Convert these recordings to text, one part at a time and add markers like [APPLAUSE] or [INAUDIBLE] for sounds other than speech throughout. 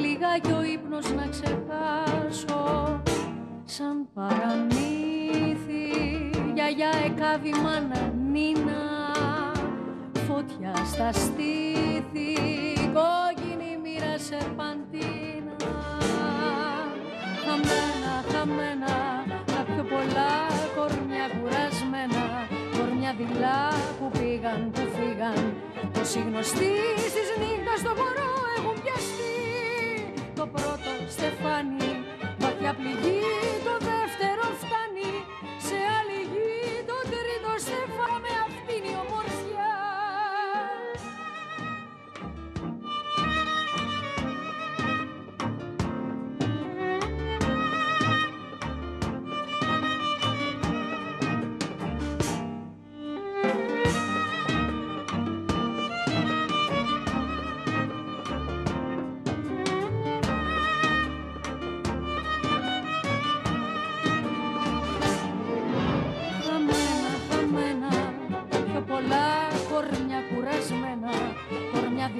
Λιγάκι ο ύπνος να ξεχάσω Σαν παραμύθι. Γιαγιά εκάβει μάνα νίνα Φωτιά στα στήθη. Κόκκινη μοίρα σερπαντίνα Χαμένα, χαμένα Τα πιο πολλά κορμιά κουρασμένα. Κορμιά δειλά που πήγαν, που φύγαν. Τόσοι γνωστοί στις νύχτας στο χώρο έχουν πιαστεί. Το πρώτο στεφάνι. Βαθιά πληγή Το δεύτερο φτάνει. Σε άλλη γη Το τρίτο στεφάνι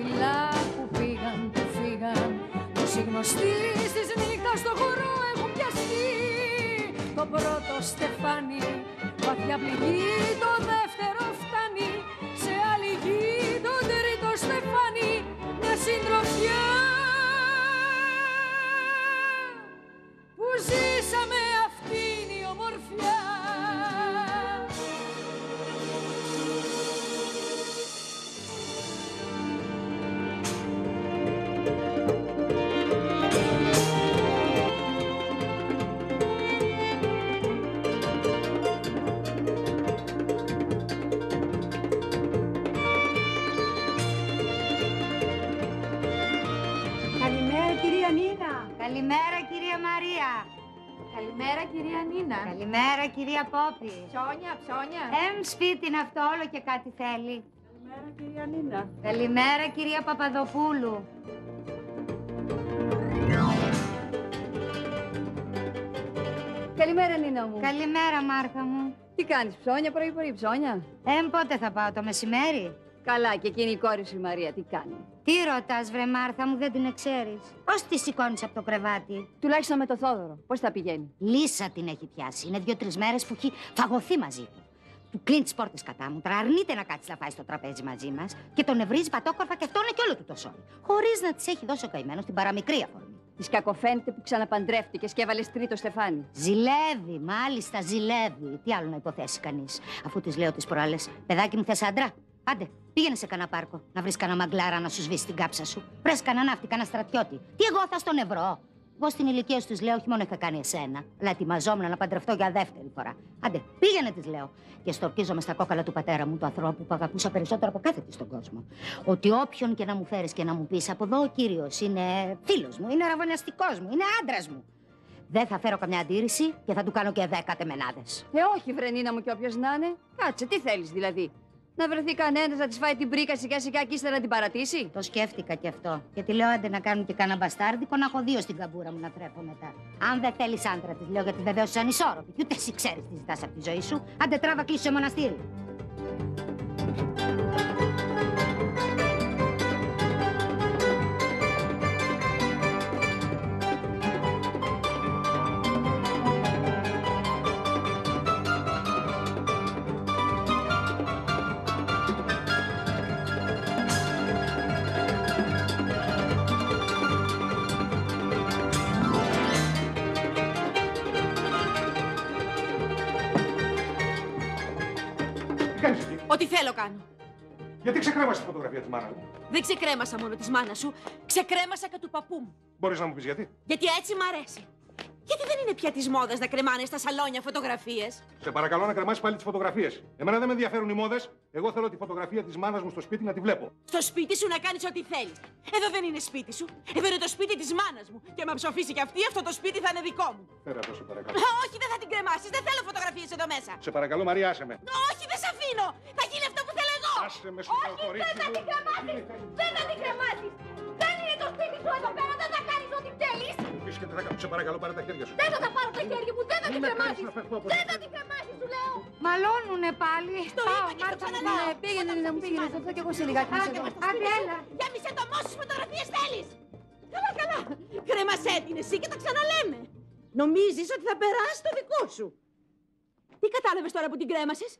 δειλά που πήγαν, που φύγαν. Τόσοι γνωστοί στις νύχτας στο χώρο έχουν πιαστεί. Το πρώτο στεφάνι, βαθιά πληγή Το δεύτερο φτάνει Καλημέρα κυρία Πόπη. Ψώνια, ψώνια. Εμ σπίτι είναι αυτό όλο και κάτι θέλει. Καλημέρα κυρία Νίνα. Καλημέρα κυρία Παπαδοπούλου. Καλημέρα Νίνα μου. Καλημέρα Μάρθα μου. Τι κάνεις ψώνια πρωί πρωί ψώνια; Εμ πότε θα πάω το μεσημέρι; Καλά και εκείνη η κόρη σου η Μαρία τι κάνει; Τι ρωτάς βρε Μάρθα μου δεν την εξέρεις. Πώς τη σηκώνεις από το κρεβάτι; Τουλάχιστον με το Θόδωρο. Πώς θα πηγαίνει; Λύσα την έχει πιάσει. Είναι δύο-τρεις μέρες που έχει φαγωθεί μαζί του. Του κλείνει τις πόρτες κατά μου, αρνείται να κάτσει να φάει στο τραπέζι μαζί μας και τον ευρίζει πατόκορφα και αυτό είναι και όλο του το σώμα. Χωρίς να της έχει δώσει ο καημένος την παραμικρή αφορμή. Της κακοφαίνεται που ξαναπαντρεύτηκε και έβαλες τρίτο στεφάνι. Ζηλεύει, μάλιστα ζηλεύει. Τι άλλο να υποθέσει κανείς. Αφού της λέω τις προάλλες, παιδάκι μου θες άντρα; Άντε, πήγαινε σε κανένα πάρκο να βρεις κανένα μαγκλάρα να σου σβήσει την κάψα σου. Βρες κανένα ναύτη, κανένα στρατιώτη. Τι εγώ θα στον ευρώ. Εγώ στην ηλικία σου της λέω, όχι μόνο είχα κάνει εσένα, αλλά ετοιμαζόμουν να παντρευτώ για δεύτερη φορά. Άντε, πήγαινε της λέω. Και στορκίζομαι στα κόκαλα του πατέρα μου, του ανθρώπου που αγαπούσα περισσότερο από κάθε τι στον κόσμο. Ότι όποιον και να μου φέρεις και να μου πεις από εδώ ο κύριος είναι φίλος μου, είναι αραβωνιαστικό μου, είναι άντρας μου. Δεν θα φέρω καμιά αντίρρηση και θα του κάνω και δέκα τεμενάδες. Ε, όχι, βρενίνα μου, και όποιος να είναι. Κάτσε, τι θέλεις δηλαδή. Να βρεθεί κανένας να της φάει την πρίκα σιγά σιγά και ύστερα να την παρατήσει; Το σκέφτηκα κι αυτό. Και τη λέω άντε να κάνουν και κάνα μπαστάρδικο να έχω δύο στην καμπούρα μου να τρέφω μετά. Αν δεν θέλεις άντρα, της λέω γιατί βεβαίως είσαι ανισόρροπη. Και ούτε εσύ ξέρεις τι ζητάς από τη ζωή σου. Άντε τράβα κλείσει σε μοναστήρι. Ό,τι θέλω κάνω. Γιατί ξεκρέμασες τη φωτογραφία της μάνας μου; Δεν ξεκρέμασα μόνο της μάνας σου, ξεκρέμασα και του παππού μου. Μπορείς να μου πεις γιατί; Γιατί έτσι μ' αρέσει. Γιατί δεν είναι πια της μόδας να κρεμάνε στα σαλόνια φωτογραφίες; Σε παρακαλώ να κρεμάσεις πάλι τις φωτογραφίες. Εμένα δεν με ενδιαφέρουν οι μόδες. Εγώ θέλω τη φωτογραφία της μάνας μου στο σπίτι να τη βλέπω. Στο σπίτι σου να κάνεις ό,τι θέλεις. Εδώ δεν είναι σπίτι σου. Εδώ είναι το σπίτι της μάνας μου. Και με ψοφήσει κι αυτή, αυτό το σπίτι θα είναι δικό μου. Φέρα αυτό σε παρακαλώ. Α, όχι, δεν θα την κρεμάσεις. Δεν θέλω φωτογραφίες εδώ μέσα. Σε παρακαλώ Μαρία, άσε με. Όχι, δεν σε αφήνω. Θα γίνει αυτό που θέλω εγώ. Άσε με σου Όχι, κορίτσι δεν θα μου. την κρεμάσεις. Δεν θα την κρεμάσεις. Δεν είναι το σπίτι σου εδώ πέρα. Δεν θα κάνεις ό,τι θέλεις. Μου πεις και τι θα κάνω. Σε παρακαλώ πάρε τα χέρια σου. Δεν θα τα πάρω τα χέρια μου. Δεν θα Μη την με κάνεις κρεμάσει. να φερθώ από Δεν εδώ. θα την κρεμάσει, σου λέω. Μαλώνουνε πάλι. Το Πάω, είπα και το Μάρθα μου. ξαναλέω. Ναι, πήγαινε να μου πήγαινε. Θα έρθω κι εγώ σε λιγάκι. Άντε, άντε, έλα. Για μισέ το μόσους φωτογραφίες θέλεις. Καλά, καλά. Άσε την εσύ και τα ξαναλέμε. Νομίζεις ότι θα περάσει το δικό σου; Τι κατάλαβες τώρα που την κρέμασες;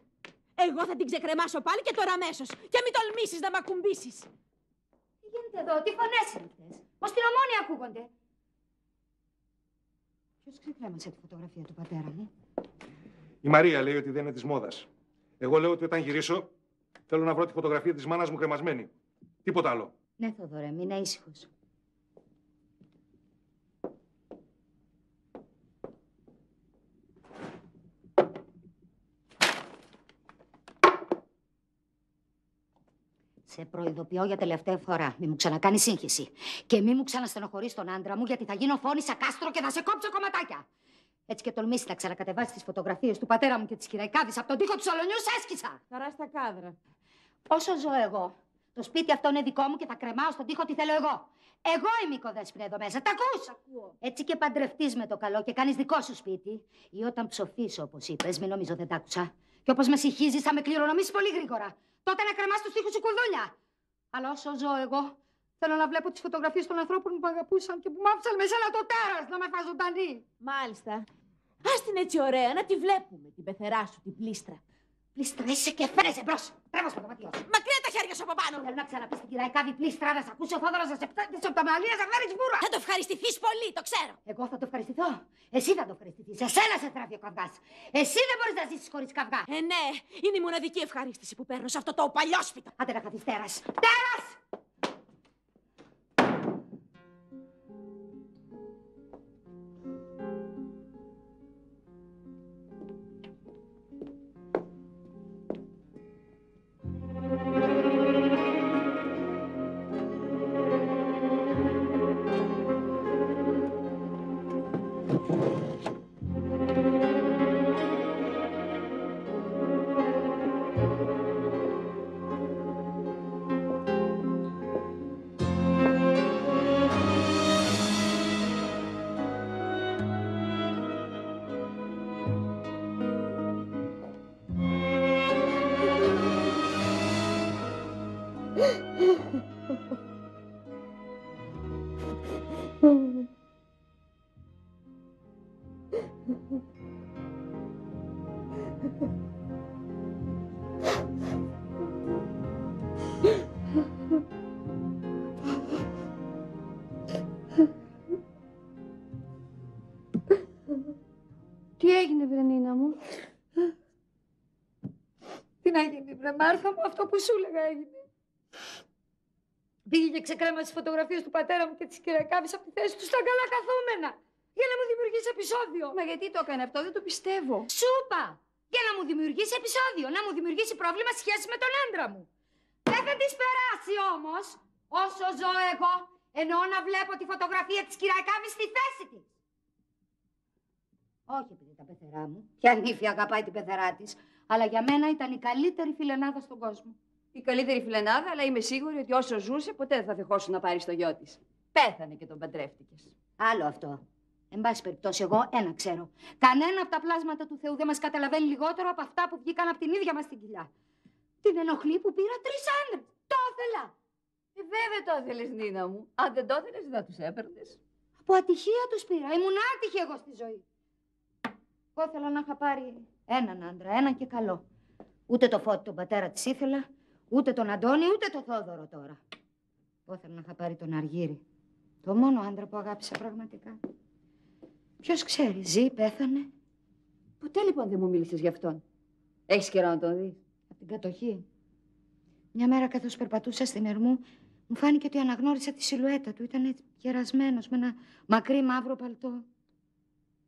Εγώ θα την ξεκρεμάσω πάλι και τώρα αμέσως. Και μην τολμήσεις να μ' ακουμπήσεις. Τι γίνεται εδώ, τι φωνές είναι αυτές; Ως την ομόνια ακούγονται. Ποιος ξεκρέμασε τη φωτογραφία του πατέρα μου. Η Μαρία λέει ότι δεν είναι της μόδας. Εγώ λέω ότι όταν γυρίσω θέλω να βρω τη φωτογραφία της μάνας μου κρεμασμένη. Τίποτα άλλο. Ναι, Θοδωρέ, μην είναι ήσυχος. Σε προειδοποιώ για τελευταία φορά. Μη μου ξανακάνει σύγχυση. Και μη μου ξαναστενοχωρείς τον άντρα μου, γιατί θα γίνω φόνη σαν κάστρο και θα σε κόψω κομματάκια. Έτσι και τολμήσει να ξανακατεβάσεις τις φωτογραφίες του πατέρα μου και της Κυραϊκάδη από τον τοίχο του σαλονιού, έσκησα. Χαρά στα κάδρα. Όσο ζω εγώ, το σπίτι αυτό είναι δικό μου και θα κρεμάω στον τοίχο τι θέλω εγώ. Εγώ είμαι η οικοδέσποινα εδώ μέσα. Τα ακούς; Έτσι και παντρευτείς με το καλό και κάνεις δικό σου σπίτι. Ή όταν ψοφήσω, όπως είπες, μην νομίζω δεν τ' άκουσα. Και όπως με συγχύζεις, θα με κληρονομήσεις πολύ γρήγορα. Τότε να κρεμάς τους τοίχους σου κουδούνια. Αλλά όσο ζω εγώ, θέλω να βλέπω τις φωτογραφίες των ανθρώπων που με αγαπούσαν και που μ' άφησαν με σένα το τέρας να με φας ζωντανή. Μάλιστα. Α την έτσι ωραία, να τη βλέπουμε την πεθερά σου, την πλήστρα. Πλήστρεσαι και φέρεσαι μπρος. Τρέβω στο δωμάτιό σου. Μακριά τα χέρια σου από πάνω. Θέλω να ξαναπείς στην κυραϊκάδη πλήστρα να σε ακούσει ο Θόδωρος να σε πτάνει από τα μαλλία να φέρει μπούρα. Θα το ευχαριστηθείς πολύ, το ξέρω. Εγώ θα το ευχαριστηθώ. Εσύ θα το ευχαριστηθείς. Εσένα σε τράφει ο καυγά. Εσύ δεν μπορείς να ζήσεις χωρίς καυγά. Ε, ναι, είναι η μοναδική ευχαρίστηση που παίρνω σε αυτό το παλιόσπιτο. Άντε να χαθεί τέρας. Τέρας! Τι έγινε, Βρενίνα μου; Τι να γίνει, βρε Μάρθα μου, αυτό που σου έλεγα έγινε. Πήγε και ξεκρέμασε τις φωτογραφίες του πατέρα μου και τη Κυριακάβη από τη θέση του στα καλά καθόμενα. Για να μου δημιουργήσει επεισόδιο. Μα γιατί το έκανε αυτό, δεν το πιστεύω. Σούπα! Για να μου δημιουργήσει επεισόδιο, να μου δημιουργήσει πρόβλημα σχέση με τον άντρα μου. Δεν θα τη περάσει όμως, όσο ζω εγώ, εννοώ να βλέπω τη φωτογραφία της Κυριακάβη στη θέση της. Όχι επειδή τα πεθερά μου, ποια νύφη αγαπάει την πεθερά της, αλλά για μένα ήταν η καλύτερη φιλενάδα στον κόσμο. Η καλύτερη φιλενάδα, αλλά είμαι σίγουρη ότι όσο ζούσε ποτέ δεν θα δεχόσουν να πάρει το γιο της. Πέθανε και τον παντρεύτηκες. Άλλο αυτό. Εν πάση περιπτώσει, εγώ ένα ξέρω. Κανένα από τα πλάσματα του Θεού δεν μας καταλαβαίνει λιγότερο από αυτά που βγήκαν από την ίδια μας την κοιλιά. Την ενοχλεί που πήρα τρεις άντρες. Το ήθελα. Ε, βέβαια το ήθελες, Νίνα μου. Αν δεν το ήθελες, δεν θα τους έπαιρνες. Από ατυχία τους πήρα. Ήμουν άτυχη εγώ στη ζωή. Εγώ θέλω να είχα πάρει έναν άντρα, έναν και καλό. Ούτε το Φώτη τον πατέρα της ήθελα, ούτε τον Αντώνη, ούτε το Θόδωρο τώρα. Εγώ θέλω να είχα πάρει τον Αργύρι. Το μόνο άντρα που αγάπησα πραγματικά. Ποιος ξέρει, ζει, πέθανε. Ποτέ λοιπόν δεν μου μίλησες γι' αυτόν. Έχεις καιρό να τον δεις; Από την κατοχή. Μια μέρα καθώς περπατούσα στην Ερμού, μου φάνηκε ότι αναγνώρισα τη σιλουέτα του. Ήταν γερασμένος με ένα μακρύ μαύρο παλτό.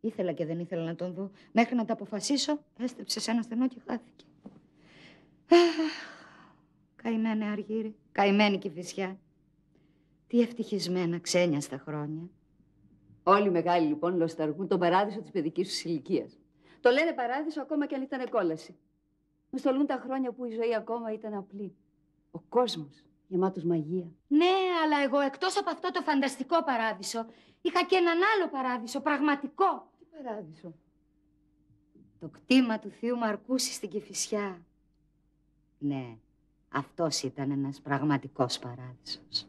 Ήθελα και δεν ήθελα να τον δω. Μέχρι να τα αποφασίσω, έστρεψε σε ένα στενό και χάθηκε. Αχ, Καημένη Αργύρη, καημένη Κηφισιά. Τι ευτυχισμένα ξένια στα χρόνια. Όλοι οι μεγάλοι λοιπόν λοσταργούν τον παράδεισο της παιδικής του ηλικίας. Το λένε παράδεισο ακόμα και αν ήταν κόλαση. Μου στολούν τα χρόνια που η ζωή ακόμα ήταν απλή. Ο κόσμος γεμάτος μαγεία. Ναι, αλλά εγώ εκτός από αυτό το φανταστικό παράδεισο, είχα και έναν άλλο παράδεισο, πραγματικό. Τι παράδεισο. Το κτήμα του Θείου Μαρκούση στην Κηφισιά. Ναι, αυτός ήταν ένας πραγματικός παράδεισος.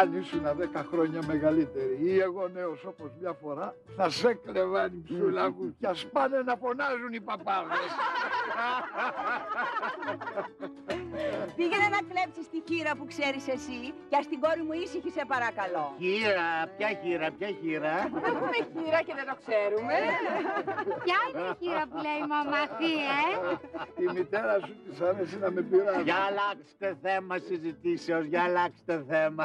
Αν ήσουν δέκα χρόνια μεγαλύτερη ή εγώ νέος όπως μια φορά, θα σε κλεβάν η ψούλα μου κι ας πάνε να φωνάζουν οι παπάδες. [LAUGHS] Πήγαινε να κλέψεις τη χείρα που ξέρεις εσύ και ας την κόρη μου ήσυχη σε παρακαλώ. Χείρα, ποια χείρα, ποια χείρα; Έχουμε χείρα και δεν το ξέρουμε. Ποια είναι η χείρα που λέει η μαμά τι, ε; Η μητέρα σου της αρέσει να με πειράζει. Για αλλάξτε θέμα συζητήσεως, για αλλάξτε θέμα.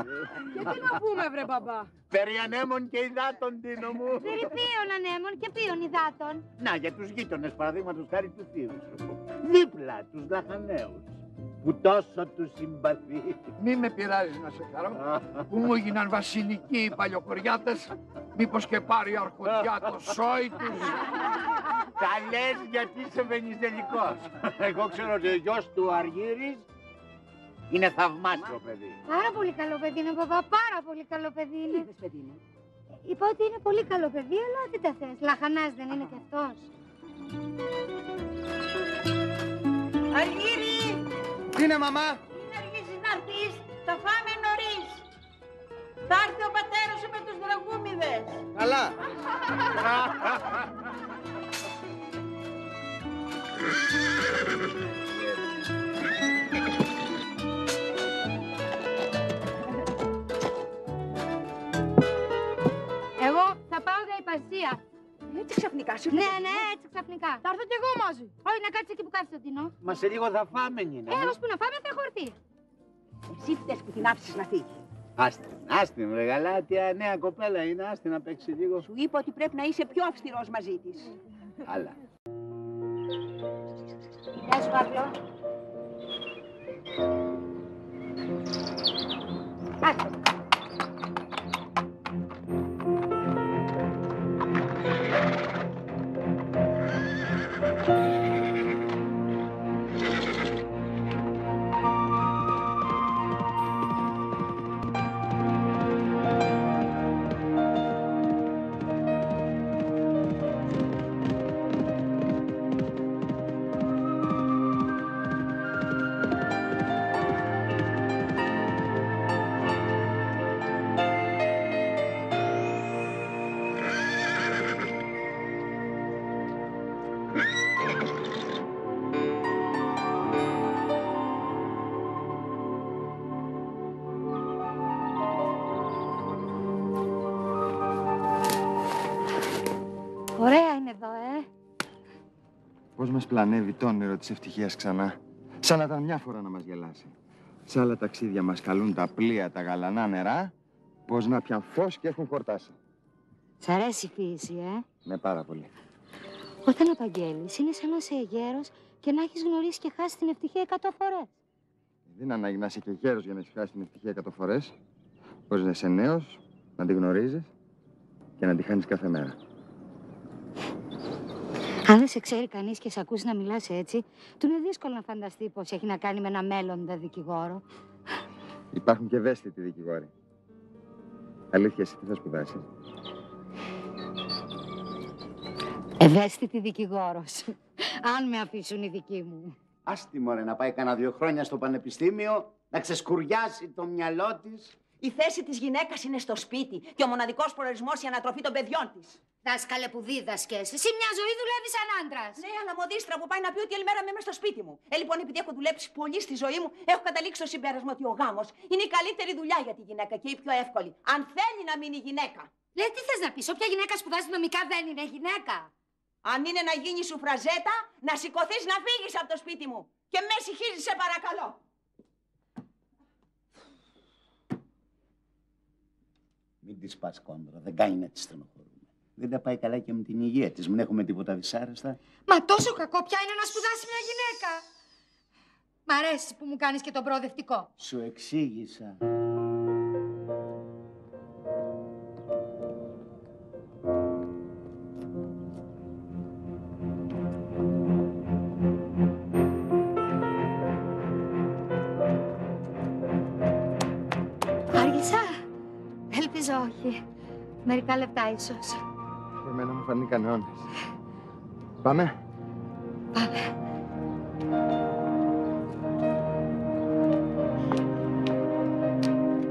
Και τι να πούμε, βρε μπαμπά; Περί ανέμων και υδάτων, Τίνο μου. Περί ποιων ανέμων και ποιων υδάτων; Να, για τους γείτονες, παραδείγματος χάρη τους θείους σου. Δίπλα, τους λαχαναίους. Που τόσο τους συμπαθείς. Μη με πειράζεις να σε χαρώ, [LAUGHS] που μου έγιναν βασιλικοί οι παλιοκοριάτες, μήπως και πάρει αρχοντιά το σόι τους. Τα λες γιατί είσαι βενιζελικός. Εγώ ξέρω ότι ο γιος του Αργύρης είναι θαυμάσιο παιδί. Πάρα πολύ καλό παιδί είναι, παπά, πάρα πολύ καλό παιδί Τι είναι. είπες, παιδί μου; Είπα ότι είναι πολύ καλό παιδί, αλλά δεν τα θες. Λαχανάς δεν είναι κι αυτός. Αργύρι, Τι είναι μαμά, μην αργήσεις να έρθεις. Θα φάμε νωρίς. Θα έρθει ο πατέρας σου με τους δραγούμιδες. καλά. [LAUGHS] Εγώ θα πάω για υπασία. Έτσι ξαφνικά σου Ναι, ναι, έτσι ξαφνικά. Θα έρθω κι εγώ μαζί. Όχι, να κάτσεις εκεί που κάθισε ο Τινό. Μα σε λίγο θα φάμε, Νίνα. Ε, ώσπου να φάμε θα έχω έρθει. Εσύ φταίς που την άφησες να φύγει. Άστην, άστην, ρε γαλάτια, νέα κοπέλα είναι, άστην να παίξει λίγο. Σου είπα ότι πρέπει να είσαι πιο αυστηρός μαζί της. Άλλα. Γεια σου, Παύλο. Άσε. Μας πλανεύει το όνειρο της ευτυχίας ξανά. Σαν να ήταν μια φορά να μας γελάσει. Σε άλλα ταξίδια μας καλούν τα πλοία, τα γαλανά νερά, πως να πιαν φως και έχουν χορτάσει. Σ' αρέσει η φύση, ε; Ναι, πάρα πολύ. Όταν απαγγέλεις, είναι σαν να είσαι γέρος και να έχεις γνωρίσει και χάσει την ευτυχία εκατό φορές. Δεν είναι ανάγκη να είσαι και γέρος για να έχεις χάσει την ευτυχία εκατό φορές. Πώς να είσαι νέος, να τη γνωρίζεις και να τη χάνεις κάθε μέρα. Αν δεν σε ξέρει κανείς και σε ακούσει να μιλάς έτσι, του είναι δύσκολο να φανταστεί πως έχει να κάνει με ένα μέλλοντα δικηγόρο. Υπάρχουν και ευαίσθητοι δικηγόροι. Αλήθεια, εσύ τι θα σπουδάσεις; Ευαίσθητη δικηγόρος. Αν με αφήσουν οι δικοί μου. Άστη μωρέ να πάει κανένα δύο χρόνια στο πανεπιστήμιο, να ξεσκουριάσει το μυαλό της. Η θέση της γυναίκας είναι στο σπίτι και ο μοναδικός προορισμός η ανατροφή των παιδιών της. Δάσκαλε που δίδασκες, εσύ μια ζωή δουλεύεις σαν άντρας. Ναι, αλλά μοδίστρα που πάει να πει ότι όλη μέρα με είμαι στο σπίτι μου. Ε, λοιπόν, επειδή έχω δουλέψει πολύ στη ζωή μου, έχω καταλήξει στο συμπέρασμα ότι ο γάμος είναι η καλύτερη δουλειά για τη γυναίκα και η πιο εύκολη. Αν θέλει να μείνει γυναίκα. Λέει, τι θες να πεις, όποια γυναίκα σπουδάζει νομικά δεν είναι γυναίκα; Αν είναι να γίνει σου φραζέτα, να σηκωθείς να φύγεις από το σπίτι μου. Και με συγχύζεις, σε παρακαλώ. Μην της πας κόντρα, δεν κάνει να τη στενοχωρούμε. Δεν τα πάει καλά και με την υγεία της. Μην έχουμε τίποτα δυσάρεστα. Μα τόσο κακό πια είναι να σπουδάσει μια γυναίκα. Μ' αρέσει που μου κάνεις και τον προοδευτικό. Σου εξήγησα. Άργησα. Ελπίζω όχι. Μερικά λεπτά ίσως. Εμένα μου φανήκαν αιώνες. Πάμε. Πάμε.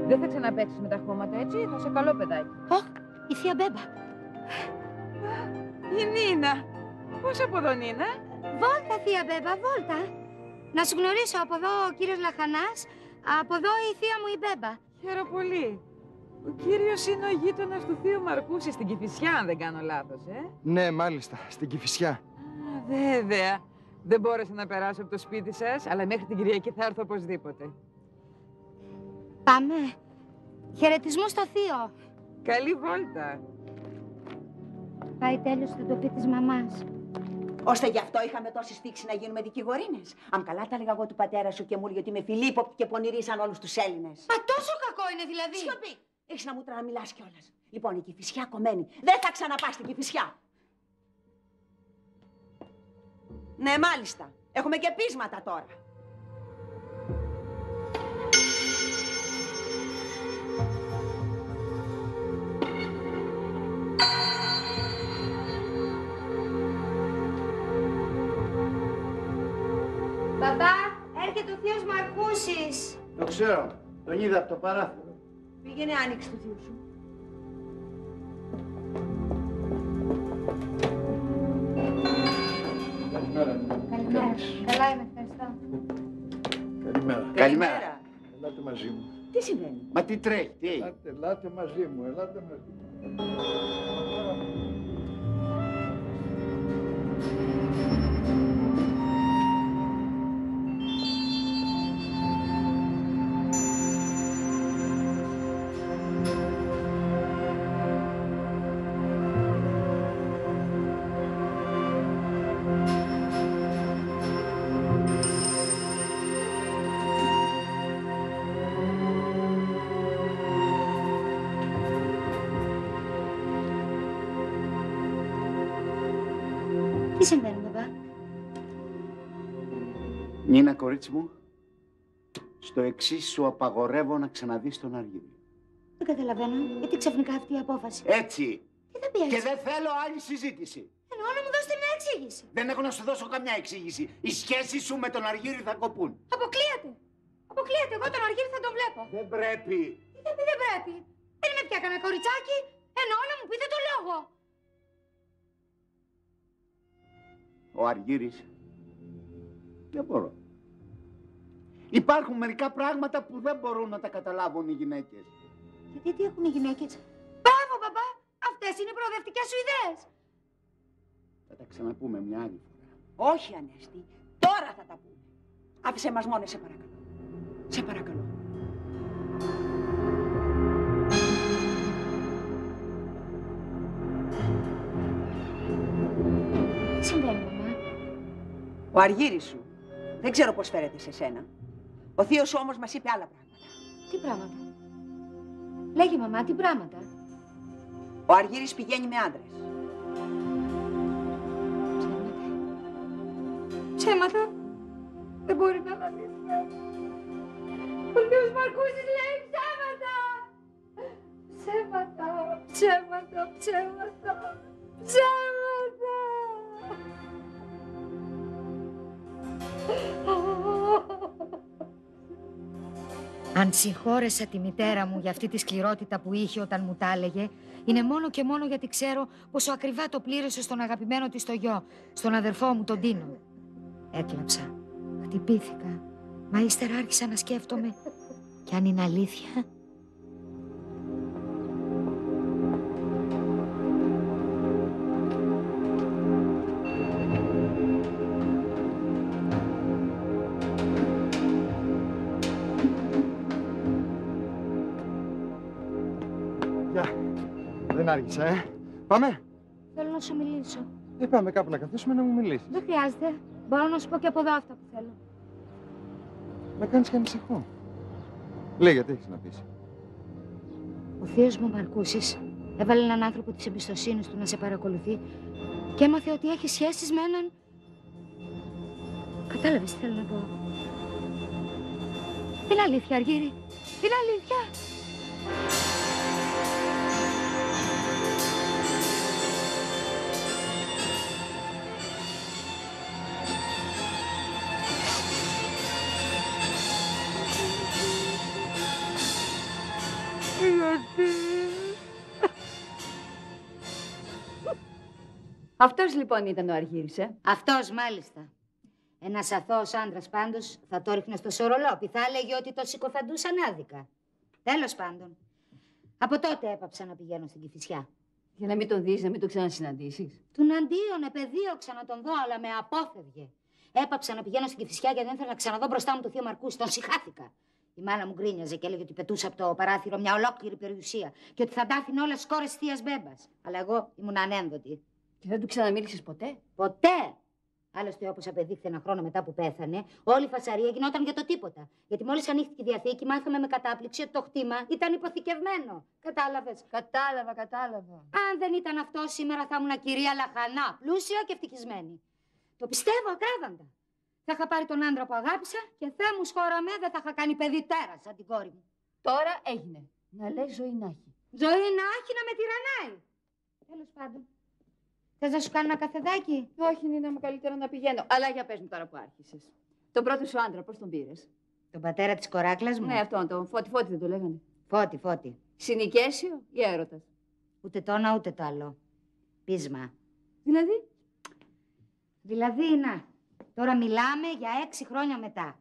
Δεν θα ξαναπέξεις με τα χώματα, έτσι; Θα σε καλό παιδάκι. Ωχ, η θεία Μπέμπα. Η Νίνα. Πώς από εδώ, Νίνα; Βόλτα, θεία Μπέμπα, βόλτα. Να σου γνωρίσω από εδώ ο κύριος Λαχανάς, από εδώ η θεία μου η Μπέμπα. Χαίρομαι πολύ. Ο κύριος είναι ο γείτονας του θείου Μαρκούση στην Κηφισιά, αν δεν κάνω λάθος, ε; Ναι, μάλιστα, στην Κηφισιά. Α, βέβαια. Δεν μπόρεσα να περάσω από το σπίτι σας, αλλά μέχρι την Κυριακή θα έρθω οπωσδήποτε. Πάμε. Χαιρετισμού στο θείο. Καλή βόλτα. Πάει τέλος στο τοπί της μαμάς. Ώστε γι' αυτό είχαμε τόση στήξη να γίνουμε δικηγορίνες. Α, καλά τα έλεγα εγώ του πατέρα σου και μου έλεγε ότι είμαι φιλύποπτη και πονηρή σαν όλους τους Έλληνες. Μα τόσο κακό είναι δηλαδή. Σιωπή! Έχεις μούτρα να μιλάς κιόλας. Λοιπόν, η Κηφισιά κομμένη. Δεν θα ξαναπάς στην Κηφισιά. Ναι, μάλιστα. Έχουμε και πείσματα τώρα. Μπαμπά, έρχεται ο θείος Μαρκούσης. Το ξέρω. Τον είδα από το παράθυρο. Πήγαινε άνοιξη του θείου σου. Καλημέρα. Καλημέρα. Καλά είμαι, ευχαριστώ. Καλημέρα. Καλημέρα. Ελάτε μαζί μου. Τι συμβαίνει; Μα τι τρέχει, τι; Έγινε. Ελάτε, ελάτε μαζί μου, ελάτε μαζί μου. Κορίτσι μου, στο εξής σου απαγορεύω να ξαναδείς τον Αργύρι. Δεν καταλαβαίνω. Γιατί ξαφνικά αυτή η απόφαση. Έτσι. Τι θα πει έτσι. Και δεν θέλω άλλη συζήτηση. Εννοώ να μου δώσετε μια εξήγηση. Δεν έχω να σου δώσω καμιά εξήγηση. Οι σχέσεις σου με τον Αργύρι θα κοπούν. Αποκλείεται. Αποκλείεται. Εγώ τον Αργύρι θα τον βλέπω. Δεν πρέπει. Γιατί δεν πρέπει. Δεν είμαι πια κανένα κοριτσάκι. Εννοώ να μου πείτε το λόγο. Ο Αργύρης. Δεν μπορώ. Υπάρχουν μερικά πράγματα που δεν μπορούν να τα καταλάβουν οι γυναίκες. Γιατί τι έχουν οι γυναίκες; Μπράβο, μπαμπά. Αυτές είναι οι προοδευτικές σου ιδέες. Θα τα ξαναπούμε μια άλλη φορά. Όχι, Ανέστη. Τώρα θα τα πούμε. Άφησε μας μόνες, σε παρακαλώ. Σε παρακαλώ. Τι συμβαίνει, μαμά; Ο Αργύρης σου. Δεν ξέρω πώς φέρεται σε σένα. Ο θείος σου όμως μας είπε άλλα πράγματα. Τι πράγματα; Λέγε, μαμά, τι πράγματα; Ο Αργύρης πηγαίνει με άντρες. Ψέματα. Ψέματα. Δεν μπορεί να είναι αλήθεια. Ο Θεός Μαρκούσης λέει ψέματα. Ψέματα, ψέματα, ψέματα, ψέματα. Αν συγχώρεσα τη μητέρα μου για αυτή τη σκληρότητα που είχε όταν μου τα έλεγε, είναι μόνο και μόνο γιατί ξέρω πόσο ακριβά το πλήρωσε στον αγαπημένο της το γιο, στον αδερφό μου τον Τίνο. Έκλαψα, χτυπήθηκα, μα ύστερα άρχισα να σκέφτομαι κι αν είναι αλήθεια. Άργησα, ε. Πάμε. Θέλω να σου μιλήσω. Δεν πάμε κάπου να καθίσουμε να μου μιλήσεις. Δεν χρειάζεται. Μπορώ να σου πω και από εδώ αυτά που θέλω. Με κάνεις και ανησυχώ. Λέγε, τι έχεις να πεις. Ο θείος μου Μαρκούσης έβαλε έναν άνθρωπο της εμπιστοσύνης του να σε παρακολουθεί και έμαθε ότι έχει σχέσεις με έναν... Κατάλαβες τι θέλω να πω; Είναι αλήθεια, Αργύρη. Είναι αλήθεια. Αυτός λοιπόν ήταν ο Αργύρης, ε; Αυτός μάλιστα. Ένας αθώος άντρας πάντως θα το ρίχνε στο σορολόπι. Θα έλεγε ότι το συκοφαντούσαν άδικα. Τέλος πάντων. Από τότε έπαψα να πηγαίνω στην Κηφισιά. Για να μην τον δεις, να μην τον ξανασυναντήσεις. Τον αντίον επεδίωξα να τον δω, αλλά με απόφευγε. Έπαψα να πηγαίνω στην Κηφισιά γιατί δεν ήθελα να ξαναδώ μπροστά μου το θείο Μαρκούς. Τον συχάθηκα. Η μάνα μου γκρίνιαζε και έλεγε ότι πετούσα από το παράθυρο μια ολόκληρη περιουσία και ότι θα τα άφηνε όλες τις κόρες τη θεία Μπέμπας. Αλλά εγώ ήμουν ανένδοτη. Και δεν του ξαναμίλησες ποτέ; Ποτέ! Άλλωστε, όπως απεδείχθη ένα χρόνο μετά που πέθανε, όλη η φασαρία γινόταν για το τίποτα. Γιατί μόλις ανοίχθηκε η διαθήκη, μάθαμε με κατάπληξη ότι το χτήμα ήταν υποθηκευμένο. Κατάλαβες; Κατάλαβα, κατάλαβα. Αν δεν ήταν αυτό, σήμερα θα ήμουν κυρία Λαχανά, πλούσια και ευτυχισμένη. Το πιστεύω ακράδαντα. Θα είχα πάρει τον άντρα που αγάπησα και θέ μου σχόραμε, δεν θα είχα κάνει παιδί τέρας σαν την κόρη μου. Τώρα έγινε. Να λέει ζωή να έχει. Ζωή να έχει να με τυραννάει. Τέλος πάντων. Θες να σου κάνω ένα καφεδάκι; Όχι, Νίνα μου, καλύτερα να πηγαίνω. Αλλά για πες μου τώρα που άρχισες. Τον πρώτο σου άντρα, πώς τον πήρες; Τον πατέρα της κοράκλας μου; Ναι, αυτόν τον Φώτη, Φώτη δεν το λέγανε. Φώτη, φώτη. Συνοικέσιο ή έρωτας; Ούτε το ένα ούτε το άλλο. Πείσμα. Δηλαδή, Δηλαδή, να. Τώρα μιλάμε για έξι χρόνια μετά.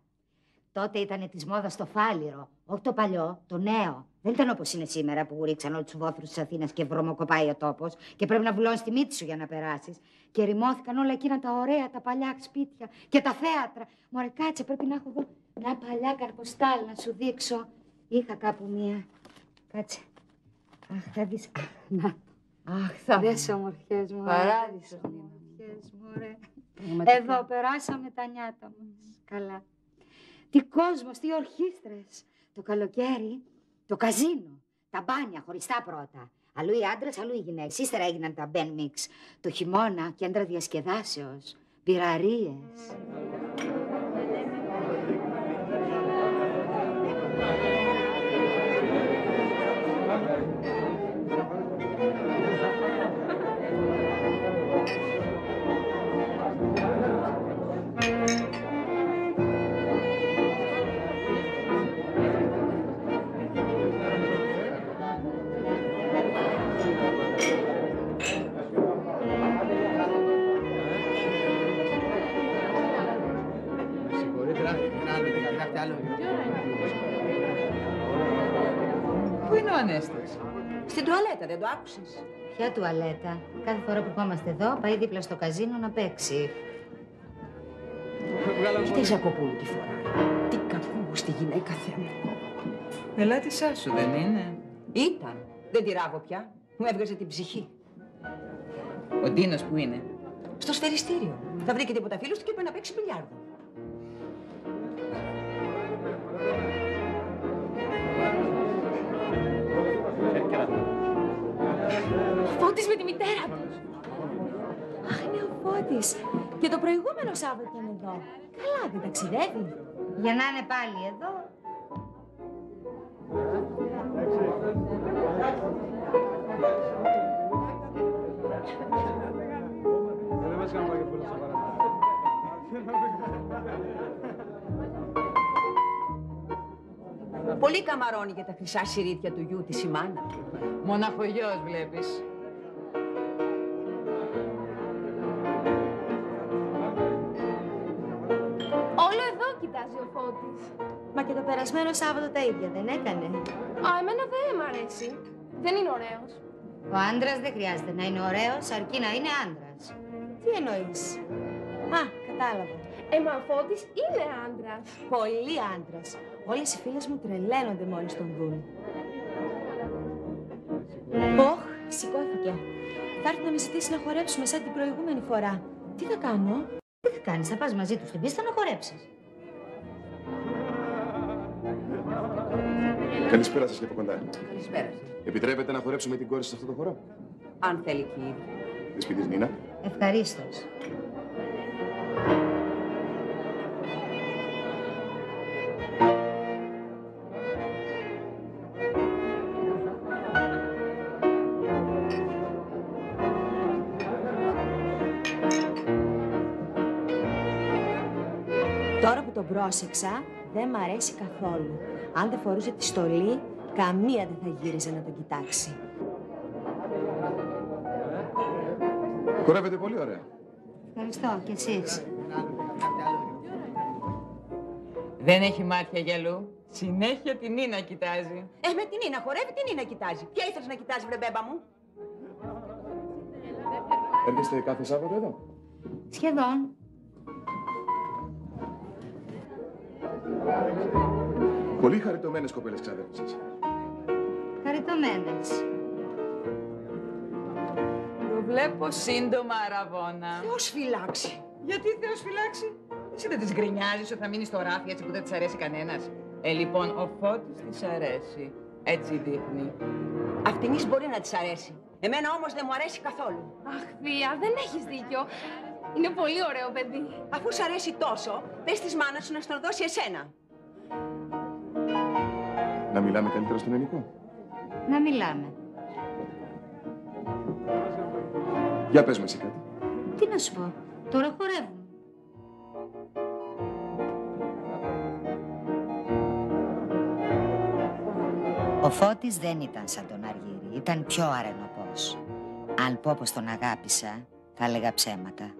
Τότε ήταν της μόδας το φάλιρο. Όχι το παλιό, το νέο. Δεν ήταν όπως είναι σήμερα που ρίξαν όλους τους βόθρους της Αθήνας και βρωμοκοπάει ο τόπος και πρέπει να βουλώνεις τη μύτη σου για να περάσεις. Και ρημώθηκαν όλα εκείνα τα ωραία, τα παλιά σπίτια και τα θέατρα. Μωρέ, κάτσε, πρέπει να έχω εδώ μια παλιά καρποστάλ να σου δείξω. Είχα κάπου μία. Κάτσε. Αχ, θα δεις. Αχ, Να. αχ, θα Δες ομορφιές μου. Παράδεισος, Δες Νίνα. ομορφιές μου, ρε. Πραγματικά. Εδώ περάσαμε τα νιάτα μας. Καλά. Τι κόσμος, τι ορχήστρες. Το καλοκαίρι, το καζίνο, τα μπάνια χωριστά πρώτα. Αλλού οι άντρες, αλλού οι γυναίκες. Ύστερα έγιναν τα μπεν μίξ. Το χειμώνα, κέντρα διασκεδάσεως, πυραρίες. Ανέστης. Στην τουαλέτα, δεν το άκουσες; Ποια τουαλέτα; Κάθε φορά που ερχόμαστε εδώ, πάει δίπλα στο καζίνο να παίξει. Αυτή η Ζακοπούλου τη φορά. Τι κακού στη γυναίκα θέμα. Πελάτησά σου δεν είναι; Ήταν. Δεν τη ράβω πια. Μου έβγαζε την ψυχή. Ο Ντίνος που είναι. Στο σφαιριστήριο. Θα βρει και τίποτα φίλους του και είπε να παίξει μπιλιάρδο. Φώτης με τη μητέρα τους. Αχ, είναι ο Φώτης. Και το προηγούμενο Σάββατο ήταν εδώ. Καλά, δεν ταξιδεύει. Για να είναι πάλι εδώ. Πολύ καμαρώνει για τα χρυσά συρίτια του γιού της η μάνα. Μοναχογιός βλέπεις. Μα και το περασμένο Σάββατο τα ίδια δεν έκανε; Α, εμένα δεν μ' αρέσει. Δεν είναι ωραίος. Ο άντρας δεν χρειάζεται να είναι ωραίος, αρκεί να είναι άντρας. Τι εννοείς; Α, κατάλαβα. Ε, μα ο Φώτης είναι άντρας. Πολύ άντρας. Όλες οι φίλες μου τρελαίνονται μόλις τον δουν. Ωχ, σηκώθηκε. Θα έρθει να με ζητήσει να χορέψουμε σαν την προηγούμενη φορά. Τι θα κάνω; Τι θα κάνεις, θα πας μαζί του στην πίστα να χορέψεις. Καλησπέρα σας και από κοντά. Καλησπέρα σας. Επιτρέπετε να χορέψουμε την κόρη σε αυτό το χώρο. Αν θέλει και η ίδια. Της σπίτι Νίνα. Ευχαρίστως. Τώρα που τον πρόσεξα, δεν μ' αρέσει καθόλου. Αν δεν φορούσε τη στολή, καμία δεν θα γύριζε να τον κοιτάξει. Χορεύετε πολύ ωραία. Ευχαριστώ κι εσείς. Δεν έχει μάτια γυαλού. Συνέχεια την Νίνα κοιτάζει. Ε, με την Νίνα χορεύει, την Νίνα κοιτάζει. Ποια ήθελες να κοιτάζει, βρε μπέμπα μου; Έρχεστε κάθε Σάββατο εδώ; Σχεδόν. Πολύ χαριτωμένες κοπέλες ξαδέρφους σας. Χαριτωμένες. Το βλέπω σύντομα, Αραβώνα. Θεός φυλάξει. Γιατί Θεός φυλάξει; Εσύ δεν τις γκρινιάζεις ότι θα μείνεις στο ράφι έτσι που δεν της αρέσει κανένας; Ε, λοιπόν, ο Φώτης της αρέσει. Έτσι δείχνει. Αυτινής μπορεί να της αρέσει. Εμένα όμως δεν μου αρέσει καθόλου. Αχ, Θεία, δεν έχεις δίκιο. Είναι πολύ ωραίο παιδί. Αφού σ' αρέσει τόσο, πες της μάνας σου να στον δώσει εσένα. Να μιλάμε καλύτερα στον ελληνικό. Να μιλάμε. Για πες με εσύ κάτι. Τι να σου πω. Τώρα χορεύουμε. Ο Φώτης δεν ήταν σαν τον Αργύρη, ήταν πιο αρενοπός. Αν πω πως τον αγάπησα, θα έλεγα ψέματα.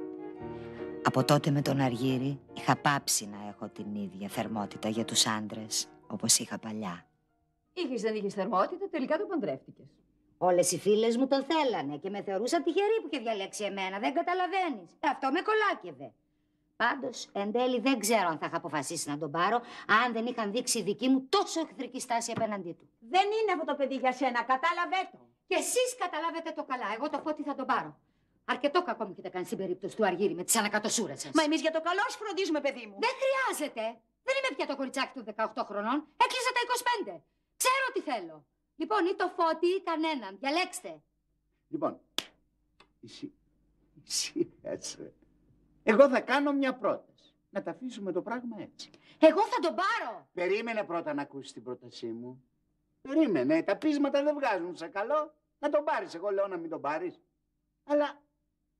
Από τότε με τον Αργύρη είχα πάψει να έχω την ίδια θερμότητα για τους άντρες, όπως είχα παλιά. Είχες δεν είχες θερμότητα, τελικά το παντρεύτηκες. Όλες οι φίλες μου τον θέλανε και με θεωρούσαν τυχερή που είχε διαλέξει εμένα, δεν καταλαβαίνεις. Αυτό με κολάκευε. Πάντως, εν τέλει δεν ξέρω αν θα είχα αποφασίσει να τον πάρω, αν δεν είχαν δείξει οι δικοί μου τόσο εχθρική στάση απέναντί του. Δεν είναι αυτό το παιδί για σένα, κατάλαβε το. Και εσείς καταλάβετε το καλά, εγώ το φώτι θα τον πάρω. Αρκετό κακό μου έχετε κάνει στην περίπτωση του Αργύρη με τις ανακατοσούρες σας. Μα εμείς για το καλό σου φροντίζουμε, παιδί μου. Δεν χρειάζεται. Δεν είμαι πια το κοριτσάκι του 18 χρονών. Έκλεισα τα 25. Ξέρω τι θέλω. Λοιπόν, ή το φώτι ή κανέναν. Διαλέξτε. Λοιπόν, εσύ, ησύχασε. Εγώ θα κάνω μια πρόταση. Να τα αφήσουμε το πράγμα έτσι. Εγώ θα τον πάρω. Περίμενε πρώτα να ακούσεις την πρότασή μου. Περίμενε. Τα πείσματα δεν βγάζουν σε καλό. Να τον πάρεις. Εγώ λέω να μην τον πάρεις. Αλλά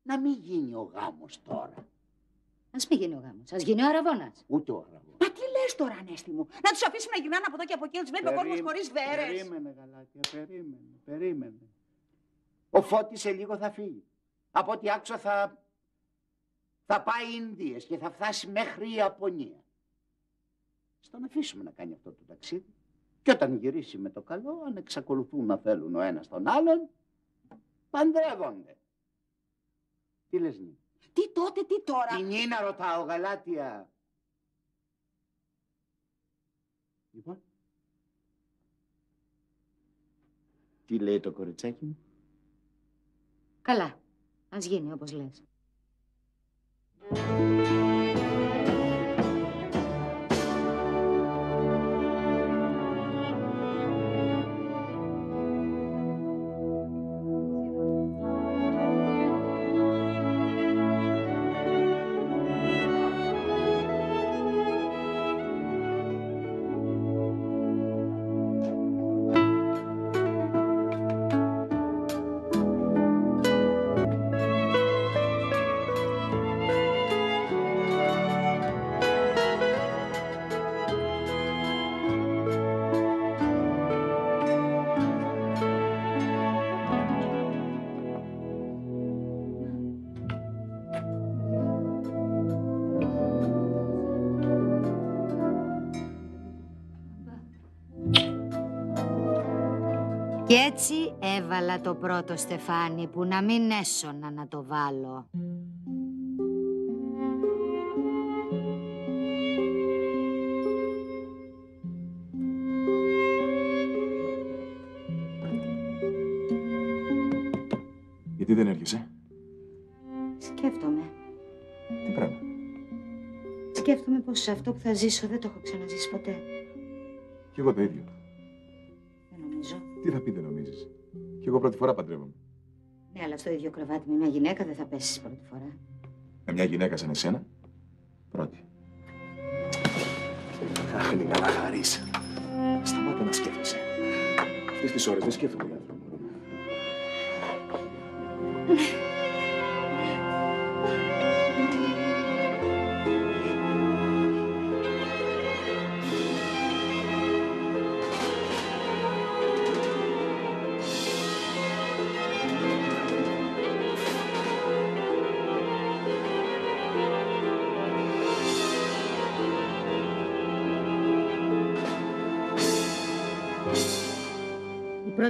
να μην γίνει ο γάμος τώρα. Ας μην γίνει ο γάμος. Ας γίνει ο αραβώνας. Ούτε ο αραβώνας. Μα τι λες τώρα, Ανέστη μου. Να τους αφήσουμε να γυρνάνε από εδώ και από εκεί, να τους βλέπει ο κόσμος Περί- χωρίς βέρες. Περίμενε, γαλάτια, περίμενε, περίμενε. Ο Φώτης σε λίγο θα φύγει. Από ό,τι άκουσα θα... θα πάει Ινδίες και θα φτάσει μέχρι η Ιαπωνία. Στον αφήσουμε να κάνει αυτό το ταξίδι. Και όταν γυρίσει με το καλό, αν εξακολουθούν να θέλουν ο ένας τον άλλον, παντρεύονται. Τι λες, Νίνα. Τι τότε, τι τώρα; Την Νίνα ρωτάω, γαλάτια. Λοιπόν. Τι λέει το κοριτσάκι μου; Καλά. Ας γίνει όπως λες. Έβαλα το πρώτο στεφάνι που να μην έσωνα να το βάλω. Γιατί δεν έρχεσαι; Σκέφτομαι. Τι πράγμα; Σκέφτομαι πως αυτό που θα ζήσω δεν το έχω ξαναζήσει ποτέ. Κι εγώ το ίδιο. Δεν νομίζω. Τι θα πει δεν νομίζεις; Κι εγώ πρώτη φορά παντρεύομαι. Ναι, αλλά στο ίδιο κρεβάτι με μια γυναίκα δεν θα πέσεις πρώτη φορά. Με μια γυναίκα σαν εσένα. Πρώτη. Αχ, λίγα να χαρείς. Σταμάτα να σκέφτεσαι. Αυτές τις ώρες δεν σκέφτομαι για άνθρωπο.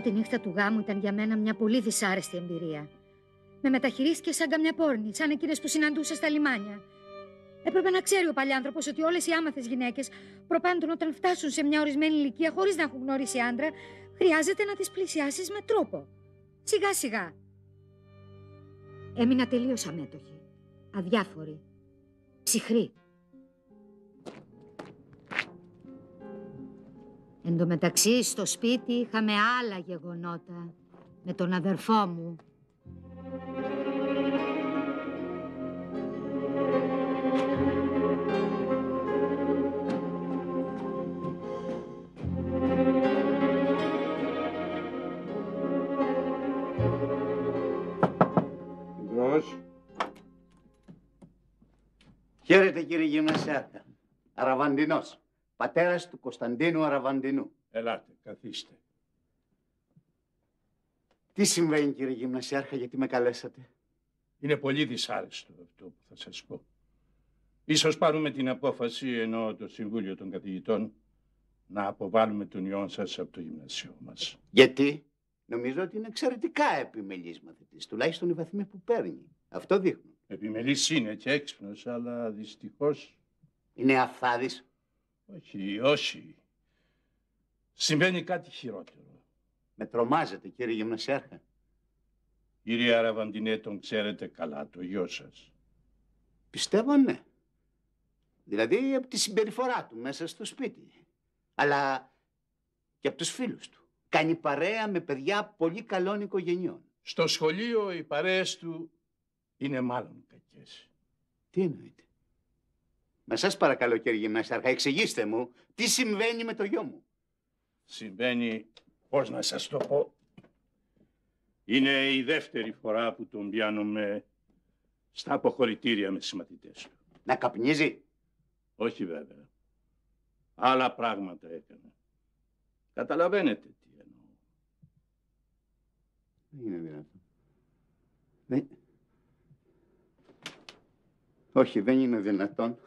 Πρώτη νύχτα του γάμου ήταν για μένα μια πολύ δυσάρεστη εμπειρία. Με μεταχειρίστηκε σαν καμιά πόρνη, σαν εκείνες που συναντούσε στα λιμάνια. Έπρεπε να ξέρει ο παλιάνθρωπος ότι όλες οι άμαθες γυναίκες προπάντων όταν φτάσουν σε μια ορισμένη ηλικία χωρίς να έχουν γνωρίσει άντρα, χρειάζεται να τις πλησιάσεις με τρόπο. Σιγά σιγά. Έμεινα τελείως αμέτωχη. Αδιάφορη. Ψυχρή. Εν τω μεταξύ στο σπίτι είχαμε άλλα γεγονότα με τον αδερφό μου. Εμπρός. Χαίρετε κύριε Γυμνασιάρχα. Αραβαντινός. Πατέρας του Κωνσταντίνου Αραβαντινού. Ελάτε, καθίστε. Τι συμβαίνει κύριε Γυμνασιάρχα, γιατί με καλέσατε; Είναι πολύ δυσάρεστο αυτό που θα σας πω. Ίσως πάρουμε την απόφαση, ενώ το Συμβούλιο των Καθηγητών, να αποβάλουμε τον ιόν σας από το γυμνασιό μας. Γιατί; Νομίζω ότι είναι εξαιρετικά επιμελής μαθητής, τουλάχιστον οι βαθμοί που παίρνει. Αυτό δείχνουν. Επιμελής είναι και έξυπνος, αλλά δυστυχώς... Είναι αφθάδης. Όχι, όχι. Συμβαίνει κάτι χειρότερο. Με τρομάζετε κύριε Γυμνασιάρχα. Κύριε Αραβαντινέ, τον ξέρετε καλά, το γιο σας. Πιστεύω ναι. Δηλαδή από τη συμπεριφορά του μέσα στο σπίτι. Αλλά και από τους φίλους του. Κάνει παρέα με παιδιά πολύ καλών οικογενειών. Στο σχολείο οι παρέες του είναι μάλλον κακές. Τι εννοείτε; Με σας παρακαλώ κύριε Γυμνασιάρχα, εξηγήστε μου τι συμβαίνει με το γιο μου. Συμβαίνει, πώς να σας το πω, είναι η δεύτερη φορά που τον πιάνουμε στα αποχωρητήρια με συμμαθητές του. Να καπνίζει; Όχι βέβαια. Άλλα πράγματα έκανε. Καταλαβαίνετε τι εννοώ. Δεν είναι δυνατόν. Δεν... Όχι, δεν είναι δυνατόν.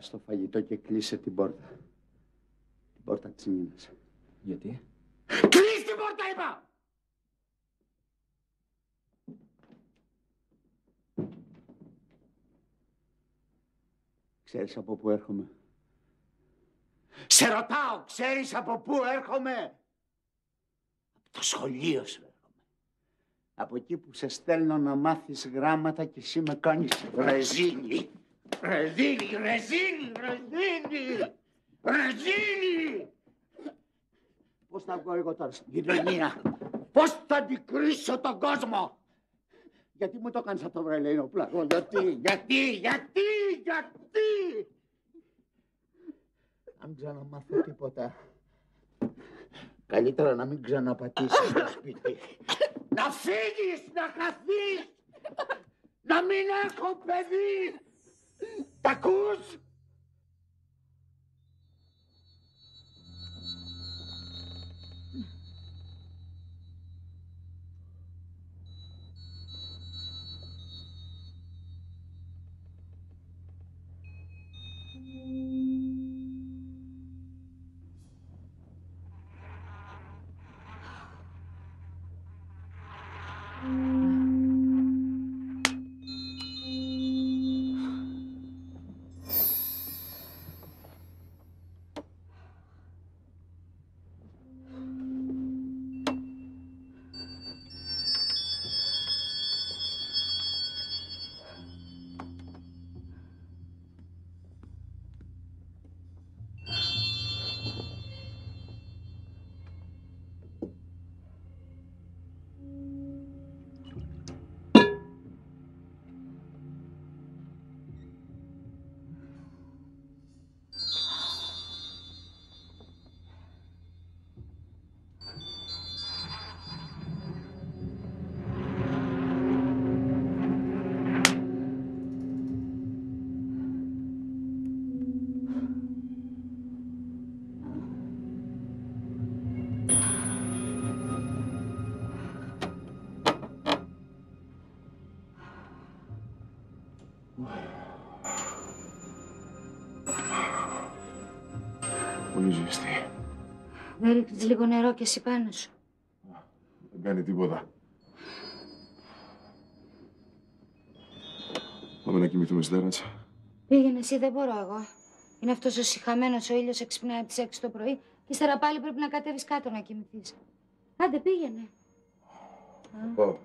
Ας το φαγητό και κλείσε την πόρτα. Την πόρτα της Νίνας. Γιατί; Κλείς την πόρτα είπα! Ξέρεις από πού έρχομαι; Σε ρωτάω, ξέρεις από πού έρχομαι; Από το σχολείο σου έρχομαι. Από εκεί που σε στέλνω να μάθεις γράμματα και εσύ με κάνεις ρεζίνη. Ρεζίνη, ρεζίνη, ρεζίνη, ρεζίνη. Πώς θα βγω εγώ τώρα στην κοινωνία; Πώς θα αντικρίσω τον κόσμο; Γιατί μου το έκανες αυτό βρελαίνο πλαγός; Γιατί, γιατί, γιατί, γιατί; Αν ξαναμάθω τίποτα. Καλύτερα να μην ξαναπατήσεις το σπίτι. Να φύγεις, να χαθείς. Να μην έχω παιδί. Tacuz! Thank Πολύ ζεστή. Δεν ρίχνεις λίγο νερό και εσύ πάνω σου. Δεν κάνει τίποτα. Πάμε να κοιμηθούμε στην τέρας. Πήγαινε εσύ, δεν μπορώ εγώ. Είναι αυτός ο συχαμένος ο ήλιος εξυπνάει από τις 6 το πρωί και ύστερα πάλι πρέπει να κατέβεις κάτω να κοιμηθείς. Άντε, πήγαινε. Πάω.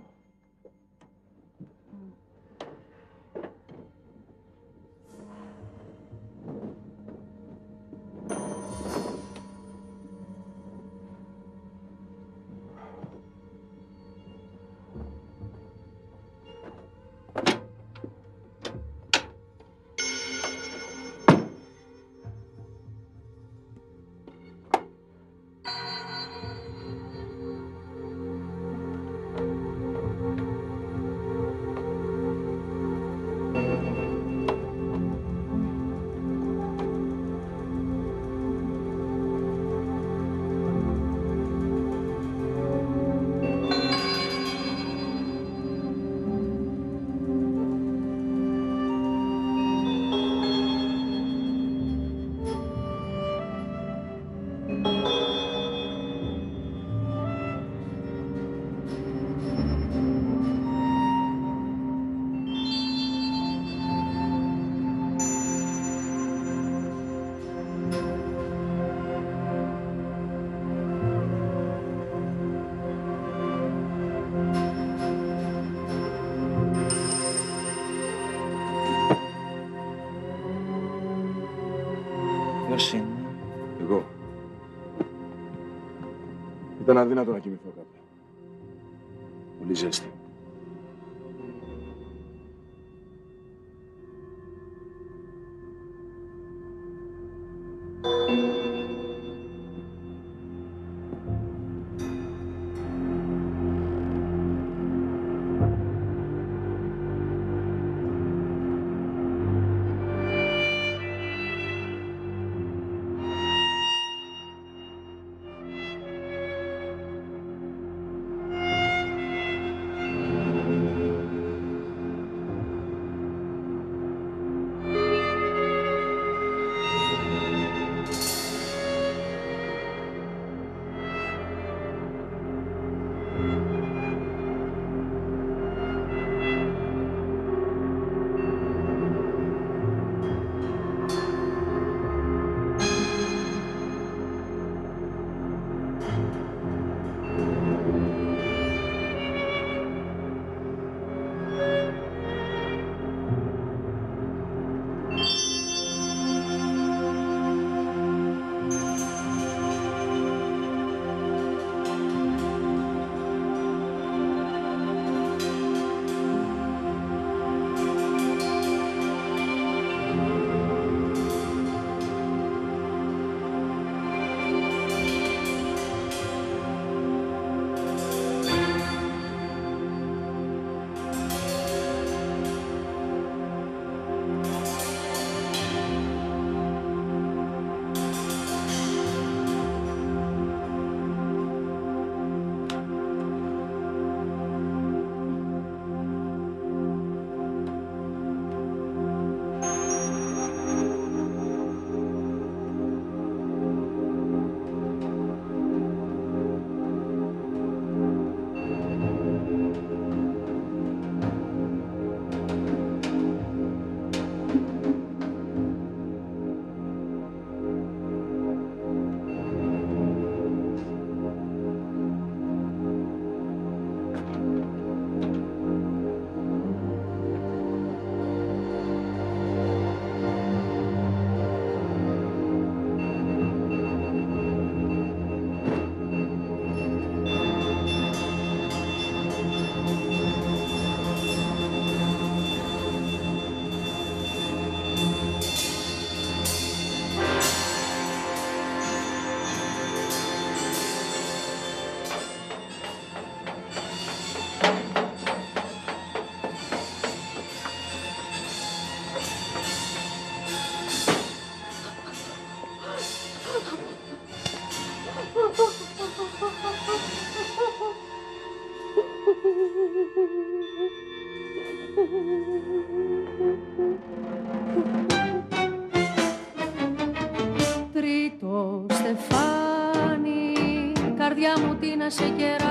Ήταν αδύνατο να κοιμηθώ κάτω. Πολύ ζέστη. Στεφάνι,